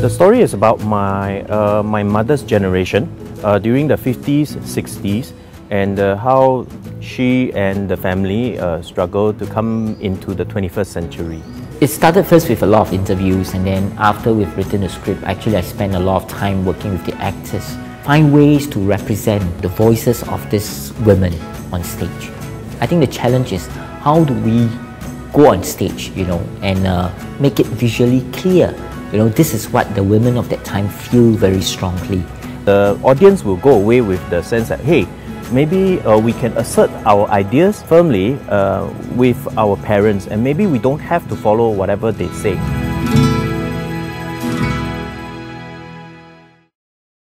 The story is about my, uh, my mother's generation uh, during the 50s, 60s, and uh, how she and the family uh, struggled to come into the 21st century. It started first with a lot of interviews, and then after we've written the script, actually I spent a lot of time working with the actors, find ways to represent the voices of these women on stage. I think the challenge is how do we go on stage, you know, and uh, make it visually clear. You know, this is what the women of that time feel very strongly. The audience will go away with the sense that, hey, maybe uh, we can assert our ideas firmly uh, with our parents and maybe we don't have to follow whatever they say.